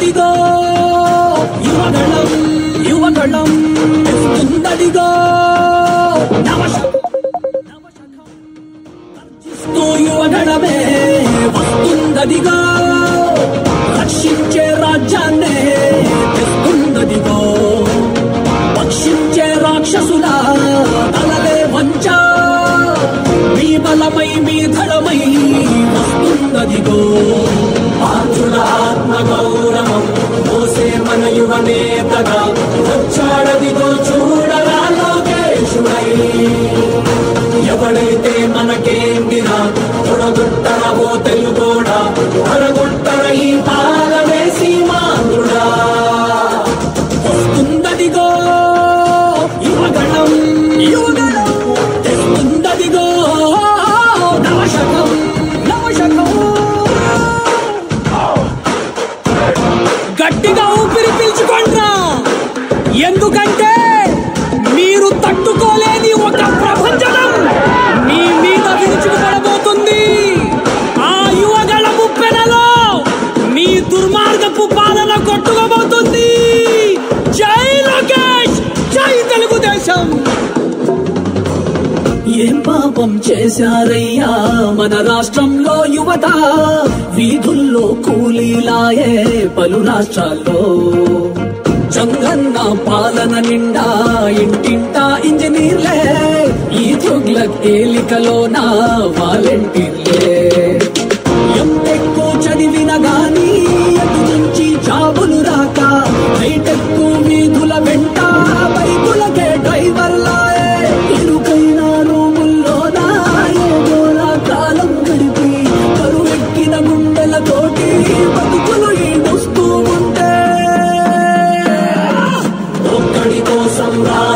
వస్తుందదిగో యువగళం యువగళం వస్తుందదిగో నవశకం గర్జిస్తూ యువగళమే వస్తుందదిగో. రక్షించే రాజ్యాన్నే తెస్తుందదిగో. రక్షించే రాక్షసుల తలలే వంచ. మీ బలమై మీ ధరమై వస్తుందదిగో. ఆత్మ గౌరవ యువనేతగా వచ్చాడదిగో చూడరా లోకేశుడై. ఎవడైతే మనకేందినా తొడగొట్టరవో తెలుగోడా తొడగొట్టర ఈ పా పాపం చేశారయ్యా. మన రాష్ట్రంలో యువత వీధుల్లో కూలీలాయే పలు రాష్ట్రాల్లో. జంగన్న పాలన నిండా ఇంటింటా ఇంజనీర్లే ఈ తుగ్లక్ ఏలికలోన వాలంటీర్లే.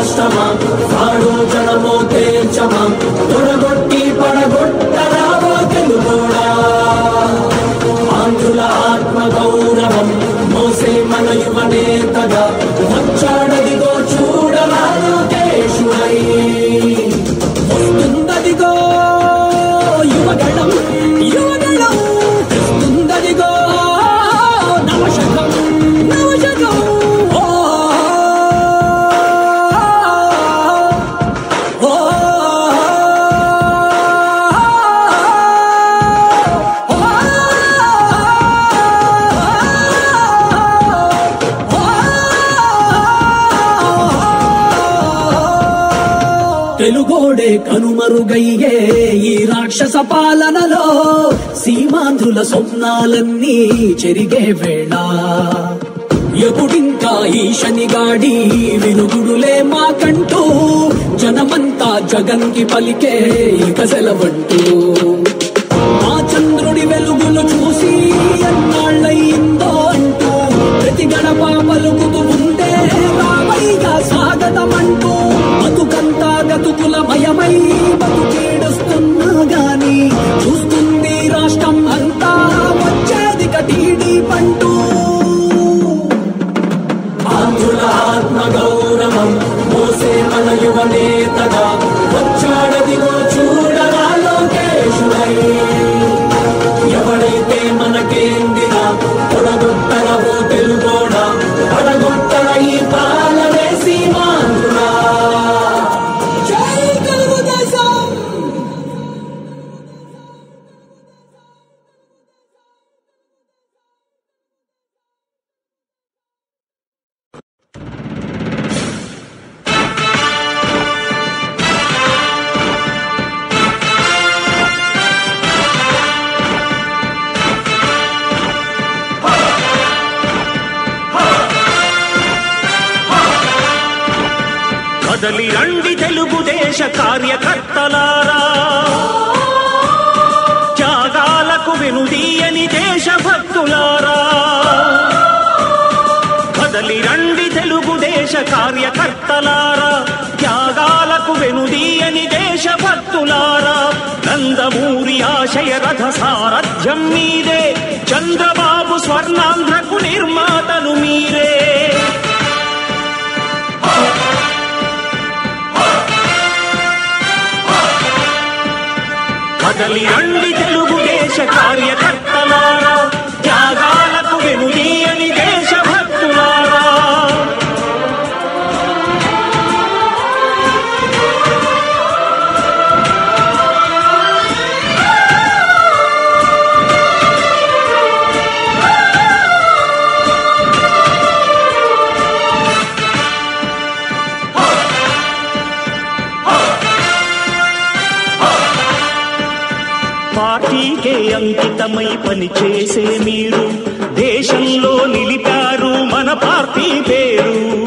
కోసం రాష్ట్రమా వాడో జనమో తేల్చమా తొడగొట్టి పడగొట్టరావో తెలుగోడా ఆంధ్రుల ఆత్మ గౌరవం మోసే మన యువ నేతగా వచ్చాడదిగో చూడరా వెలుగోడే కనుమరుగయ్యే ఈ రాక్షస పాలనలో సీమాంధ్రుల స్వప్నాలన్నీ చెరిగే వేళ. ఎప్పుడింకా ఈ శనిగాడి వినుగుడులే మాకంటూ జనమంతా జగన్కి పలికే ఇక సెలవంటూ. ఆ చంద్రుడి వెలుగులు చూసి ఎన్నాళ్ళయిందో అంటూ ప్రతి గడప పలుకుతూ ఉంటే రామయ్య గతుకుల మయమై గాని చూస్తుంది రాష్ట్రం అంతా వచ్చేది కటీడి పంటూ. ఆంధ్రుల ఆత్మ గౌరవం మోసే మన యువ నేతగా కదలి రండి తెలుగుదేశ కార్యకర్తలారా. త్యాగాలకు వెనుదీయని దేశభక్తులారా. కదలి రండి తెలుగుదేశ కార్యకర్తలారా. త్యాగాలకు వెనుదీయని దేశభక్తులారా. నందమూరి ఆశయ రథ సారథ్యం మీదే. చంద్రబాబు స్వర్ణాంధ్రకు నిర్మాతలు మీరే. కదలి రండి అంకితమై పనిచేసే మీరు. దేశంలో నిలిపారు మన పార్టీ పేరు.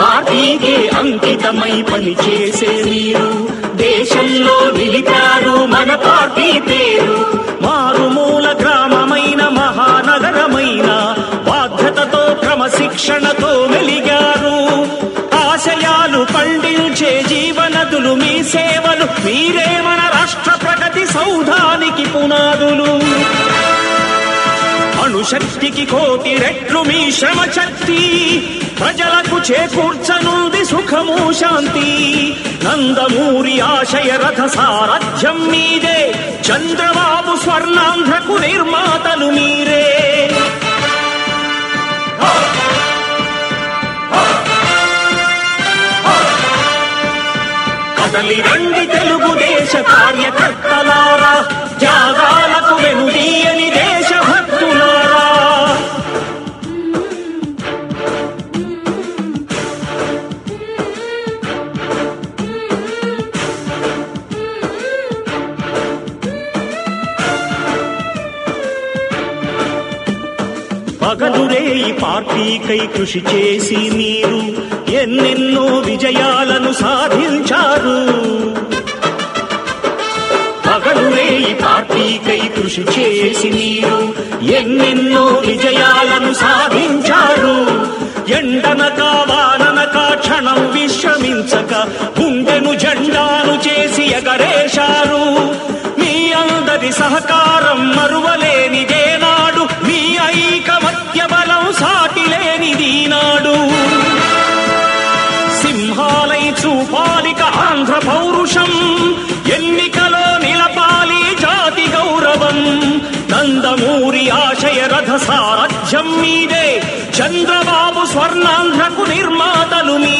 పార్టీకి అంకితమై పనిచేసే మీరు. దేశంలో నిలిపారు మన పార్టీ పేరు. మారుమూల గ్రామమైన మహానగరమైన బాధ్యతతో క్రమశిక్షణతో మెలిగారు. ఆశయాలు పండించే జీవనదులు మీ సేవలు మీరే సౌధానికి పునాదులు. అణుశక్తికి కోటి రెట్లు మీ శ్రమ శక్తి ప్రజలకు చేకూర్చనుంది సుఖము శాంతి. నందమూరి ఆశయ రథ సారథ్యం మీదే. చంద్రబాబు స్వర్ణాంధ్రకు నిర్మాతలు మీరే. కదలి రండి తెలుగుదేశ కార్యకర్తలారా త్యాగాలకు వెనుదీయని దేశభక్తులారా. పగలురే ఈ పార్టీకై కృషి చేసి మీరు ఎన్నెన్నో విజయాలను సాధించారు. పార్టీకై కృషి చేసి మీరు ఎన్నెన్నో విజయాలను సాధించారు. ఎండనక వాననక క్షణం విశ్రమించక గుండెను జెండాను చేసి ఎగరేశారు. మీ అందరి సహకారం మరువలేనిదే నాడు మీ ఐకమత్య బలం సాటిలేనిది నాడు సింహాలై చూపా మీదే. చంద్రబాబు స్వర్ణాంధ్రకు నిర్మాతలు మీ